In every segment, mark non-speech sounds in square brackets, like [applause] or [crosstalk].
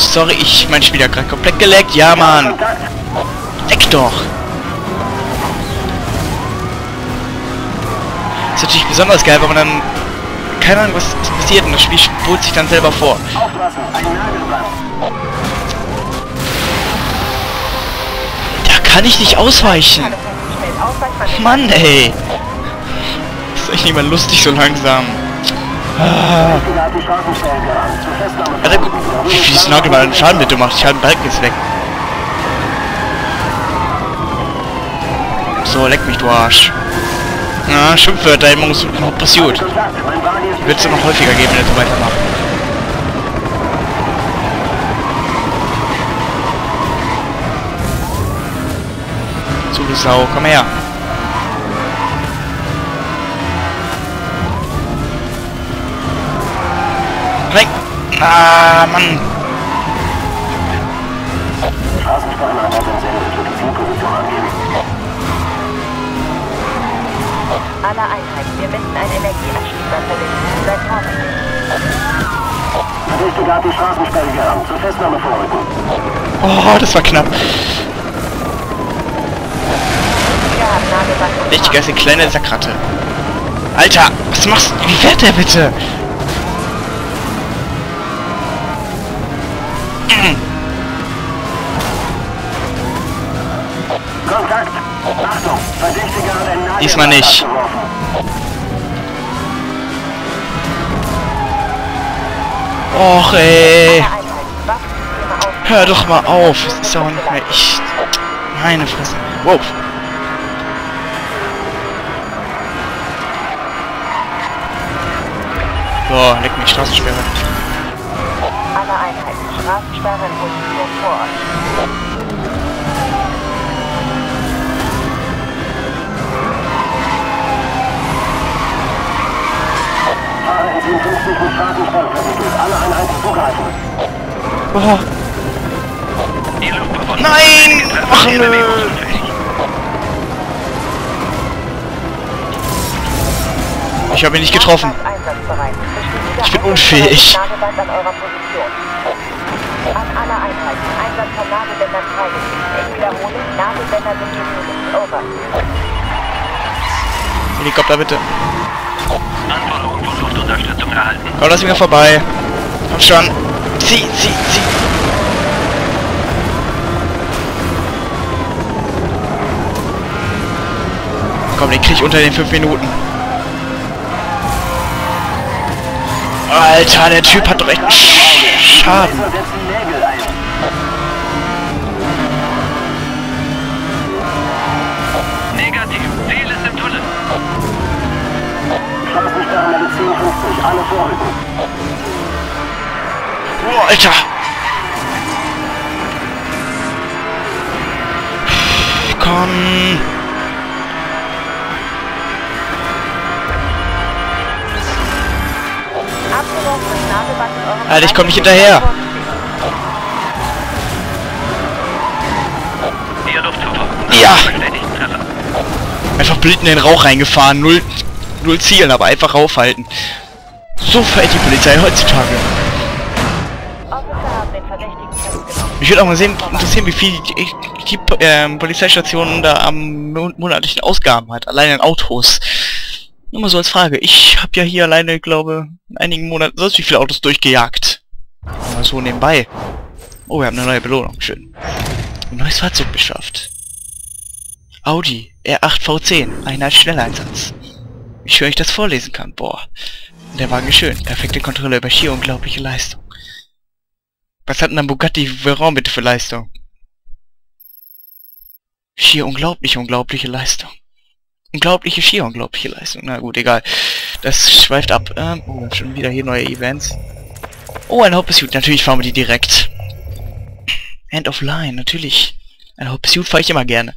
Sorry, ich mein Spiel gerade komplett geleckt. Ja, Mann. Leck doch. ist natürlich besonders geil, weil man dann keine Ahnung, was passiert und das Spiel spult sich dann selber vor. Da kann ich nicht ausweichen. Mann, ey. ist echt nicht mehr lustig so langsam. Ah. Guck, wie viel Snorkel mal Schaden bitte macht. Ich habe den Balken jetzt weg. So, leck mich, du Arsch. Na, Schimpfwörter im noch passiert. Wird es noch häufiger geben, wenn so weitermacht. So, du Sau, komm her. Ah, Mann! Alle Einheiten, wir müssen einen Energieanschließer verbinden. Seid vorsichtig. Verdächtige hat die Straßensperre gerammt. Zur Festnahme vorrücken. Oh, das war knapp. Richtiger ist eine kleine Sackratte. Alter, was machst du? Wie fährt der bitte? Kontakt! Achtung! Verdächtiger hat einen Diesmal nicht. Och ey. Hör doch mal auf. Es ist auch nicht mehr ich. Meine Fresse. Wow. So, leck mich, Straßensperre. Alle Einheiten, Straßensperre in Position vor euch. Fahrer in 57 mit Straßensperre verwickelt. Alle Einheiten zugreifen. Oh. Nein! Ach nö! Ich habe ihn nicht getroffen. Ich bin unfähig. An alle Einheiten, Einsatz von Nagelbändern freigegeben. Ich wiederhole, Nagelbänder sind genehmigt. Over. Helikopter bitte. Anforderungen von Luftunterstützung erhalten. Komm, lass mich mal vorbei. Komm schon. Zieh, zieh, zieh. Komm, den krieg ich unter den 5 Minuten. Alter, der Typ hat doch echt Sch- Schaden. Negativ. Ziel ist im Tunnel. Straßensperre Medizin 50. Alle vorrücken. Alter. Komm. Alter, ich komm nicht hinterher. Ja. Einfach blind in den Rauch reingefahren. Null, null zielen, aber einfach raufhalten. So fällt die Polizei heutzutage. Mich würde auch mal sehen, interessieren, wie viel die, die ähm, Polizeistationen da am mon- monatlichen Ausgaben hat. Allein in Autos. Nur mal so als Frage. Ich habe ja hier alleine, glaube in einigen Monaten sonst wie viele Autos durchgejagt. Mal so nebenbei. Oh, wir haben eine neue Belohnung. Schön. Ein neues Fahrzeug beschafft. Audi R8 V10. Einheit Schnelleinsatz. Wie schön ich das vorlesen kann. Boah. Der Wagen ist schön. Perfekte Kontrolle über schier unglaubliche Leistung. Was hat denn ein Bugatti Veyron bitte für Leistung? Schier unglaubliche, unglaubliche Leistung. Unglaubliche, schier unglaubliche Leistung. Na gut, egal. Das schweift ab. Ähm, oh, schon wieder hier neue Events. Oh, ein Hauptpursuit. Natürlich fahren wir die direkt. End of Line, natürlich. Ein Hauptpursuit fahre ich immer gerne.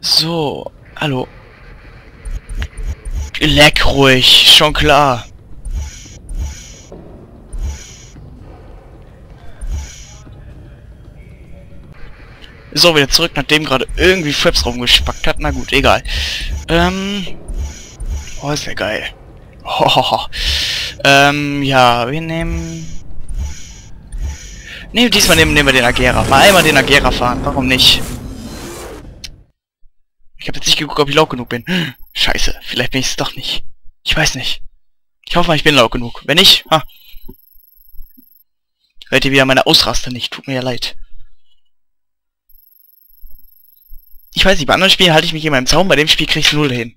So, hallo. Leck ruhig, schon klar. So, wieder zurück, nachdem gerade irgendwie Fraps rumgespackt hat. Na gut, egal. Ähm... Oh, ist ja geil. Hohoho. [laughs] Ähm, ja, wir nehmen... Nee, diesmal nehmen, nehmen wir den Agera. Mal einmal den Agera fahren. Warum nicht? Ich habe jetzt nicht geguckt, ob ich laut genug bin. [gasps] Scheiße, vielleicht bin ich es doch nicht. Ich weiß nicht. Ich hoffe mal, ich bin laut genug. Wenn nicht, ha. Hört ihr wieder meine Ausraster nicht. Tut mir ja leid. Ich weiß nicht, bei anderen Spielen halte ich mich in meinem Zaun, bei dem Spiel kriege ich null hin.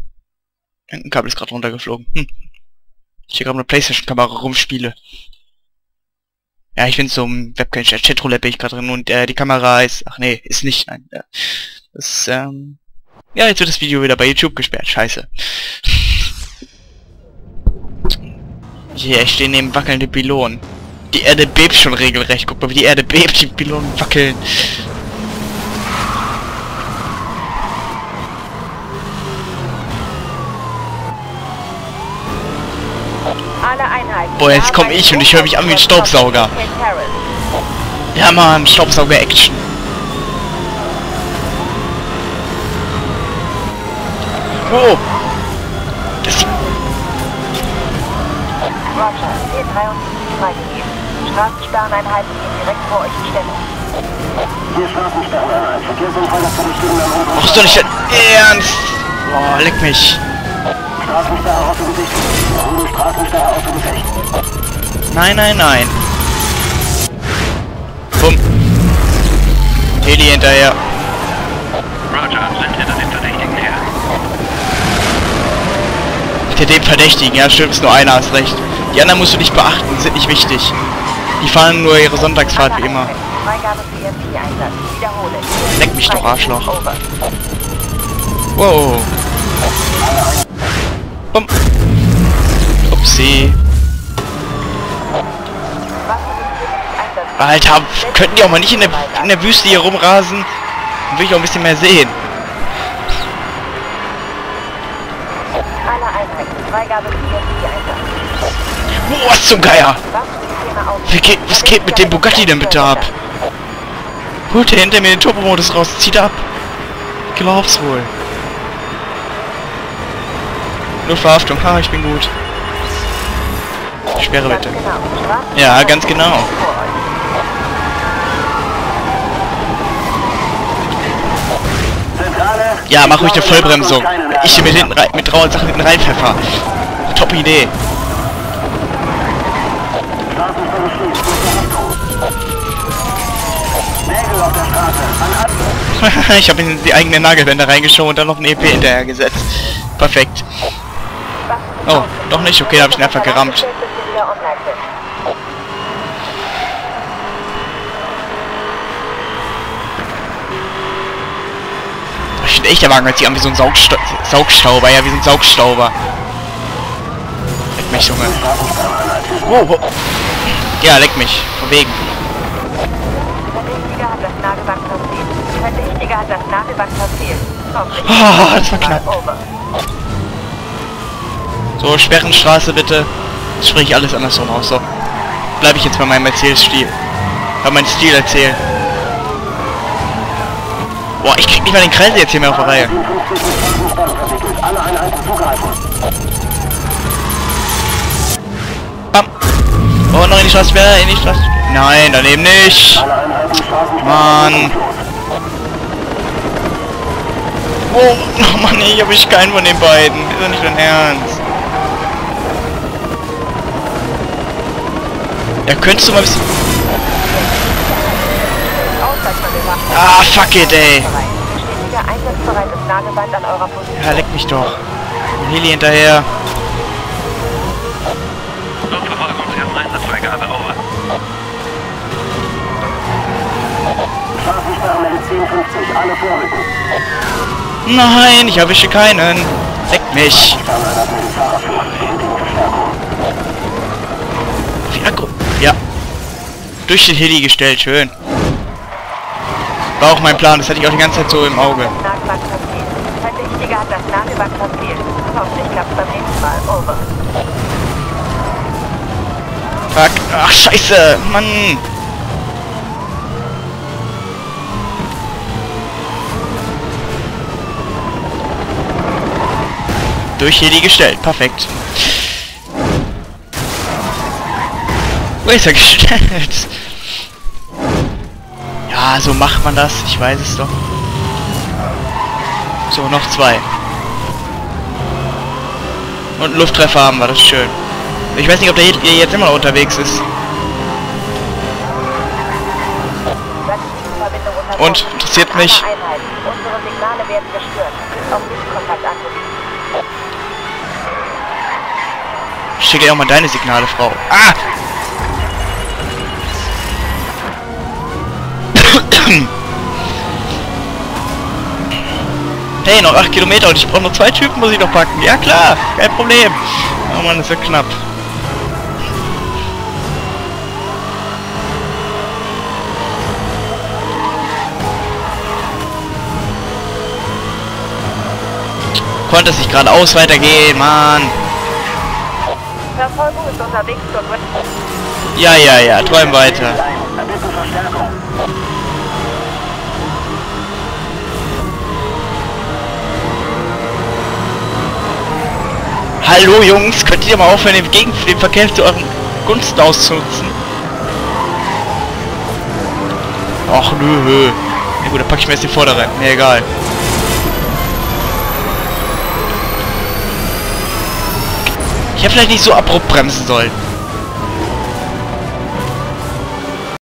Ein Kabel ist gerade runtergeflogen. Hm. Ich hier gerade eine Playstation-Kamera rumspiele. Ja, ich bin zum Webcam Chatroulette bin ich gerade drin und äh, die Kamera ist. Ach nee, ist nicht. Nein. Äh, das, ähm. Ja, jetzt wird das Video wieder bei YouTube gesperrt. Scheiße. Hier, ich stehe neben wackelnde Pylonen. Die Erde bebt schon regelrecht. Guck mal, wie die Erde bebt, die Pylonen wackeln. Alle Einheiten. Boah, jetzt komm ich und ich höre mich an wie ein Staubsauger. Ja, Mann, Staubsauger-Action. Oh! Das Roger, C73 freigegeben. Straßensperreneinheiten gehen direkt vor euch in Stellung. Hier Straßensperreneinheit. Verkehrsunfall nach Viertelstunde am oberen Och, ist doch nicht dein Ernst! Boah, leck mich. Straßensperre außer Gefecht. Wiederhole Straßensperre außer Gefecht. Nein, nein, nein. Bumm. Heli hinterher. Roger, sind hinter den Verdächtigen her. Hinter dem Verdächtigen, ja stimmt, ist nur einer, hast recht. Die anderen musst du nicht beachten, sind nicht wichtig. Die fahren nur ihre Sonntagsfahrt wie immer. Leck mich doch, Arschloch. Wow. Bumm. Upsi. Alter, könnten die auch mal nicht in der, in der Wüste hier rumrasen? Dann will ich auch ein bisschen mehr sehen. Oh, was zum Geier? Wie geht, was geht mit dem Bugatti denn bitte ab? Holt der hinter mir den Turbo-Modus raus, zieht ab. Glaub's wohl. Nur Verhaftung, ha, ich bin gut. Ganz bitte. Ja, ganz genau. Ja, mach ruhig eine Vollbremsung. Ich hier mit hinten rein, mit Sachen hinten reinpfeffer. Top Idee. [laughs] Ich habe in die eigenen Nagelwände reingeschoben und dann noch ein EP hinterher gesetzt. Perfekt. Oh, doch nicht? Okay, da hab ich ihn einfach gerammt. Ich finde echt, der Wagen hört sich an wie so ein Saugsta Saugstauber. Ja, wie so ein Saugstauber. Leck mich, Junge. Wow, wow. Ja, leck mich. Von wegen. Passiert. Verdächtiger hat das passiert. Hoffentlich. Ah, das war knapp. So, Sperrenstraße bitte. Jetzt spreche ich alles andersrum aus. So. Bleibe ich jetzt bei meinem Erzählstil. Bei meinem Stil erzählen. Boah, ich krieg nicht mal den Kreis jetzt hier mehr auf der Reihe. 57 Straßensperre verwickelt. Alle Einheiten zugreifen. Bam. Oh, noch in die Straße, wer in die Straße. Nein, daneben nicht. Mann. Oh, [laughs] oh Mann, ich habe ich keinen von den beiden. Ist doch nicht dein Ernst. Ja, könntest du mal ein bisschen... Ah, fuck it, ey. Ja, leck mich doch. Heli hinterher. Luftverfolgungsersten Einsatzfreigabe, over. Straßensperre Medizin 50. Alle vorrücken. Nein, ich erwische keinen. Leck mich. Durch den Heli gestellt, schön. War auch mein Plan, das hatte ich auch die ganze Zeit so im Auge. Fuck. Ach, scheiße. Mann. Durch Heli gestellt. Perfekt. Wo ist er gestellt? Ja, so macht man das. Ich weiß es doch. So, noch zwei. Und einen Lufttreffer haben wir, das ist schön. Ich weiß nicht, ob der jetzt immer noch unterwegs ist. Und? Interessiert mich. Ich schicke auch mal deine Signale, Frau. Ah! Hey, noch 8 Kilometer und ich brauche noch zwei Typen, muss ich noch packen. Ja klar, kein Problem. Oh Mann, das wird knapp. Konnte es nicht geradeaus weitergehen, Mann. Ist. Ja, ja, ja, träum weiter. Hallo Jungs, könnt ihr mal aufhören, den, Gegen den Verkehr zu euren Gunsten auszunutzen? Ach nö. Ja gut, dann pack ich mir jetzt die vordere. Mir egal. Ich hätte vielleicht nicht so abrupt bremsen sollen.